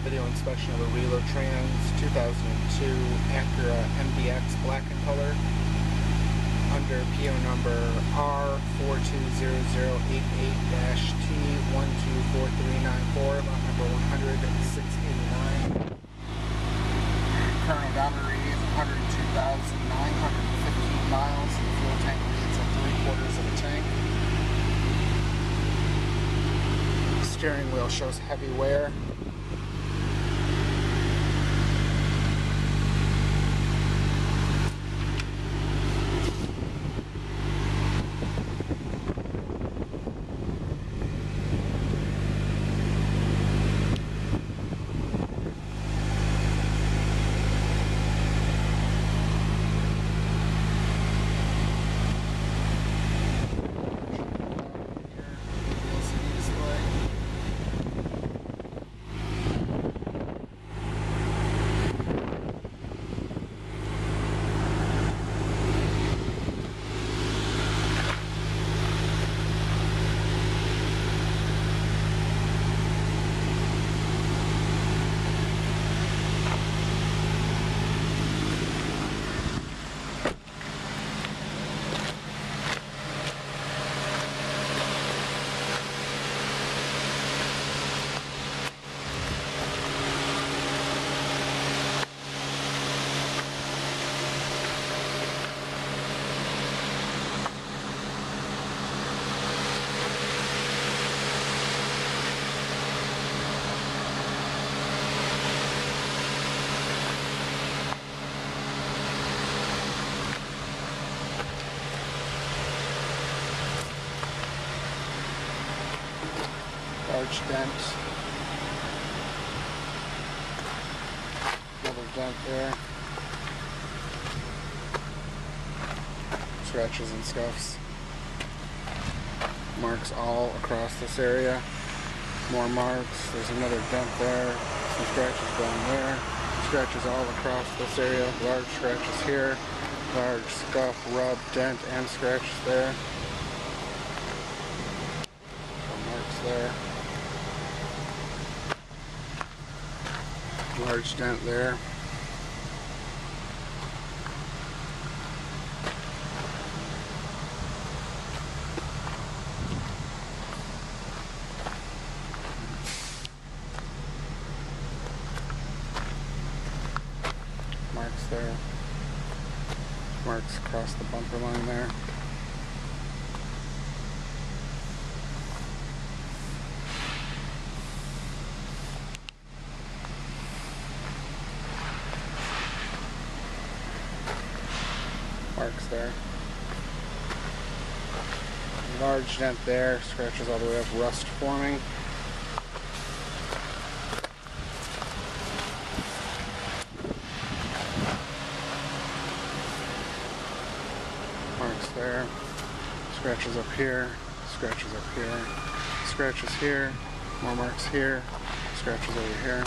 video inspection of a ReloTrans 2002 Acura MDX black in color under PO number R420088-T124394, lot number 10689. Current odometer reading 102,915 miles. The fuel tank reads at three quarters of a tank. steering wheel shows heavy wear. Large dent. Another dent there. Scratches and scuffs. Marks all across this area. More marks. There's another dent there. Some scratches down there. Scratches all across this area. Large scratches here. Large scuff, rub, dent, and scratch there. Some marks there. Large dent there. Marks there. Marks across the bumper line there. Marks there. Large dent there, scratches all the way up, rust forming. Marks there, scratches up here, scratches up here, scratches here, more marks here, scratches over here.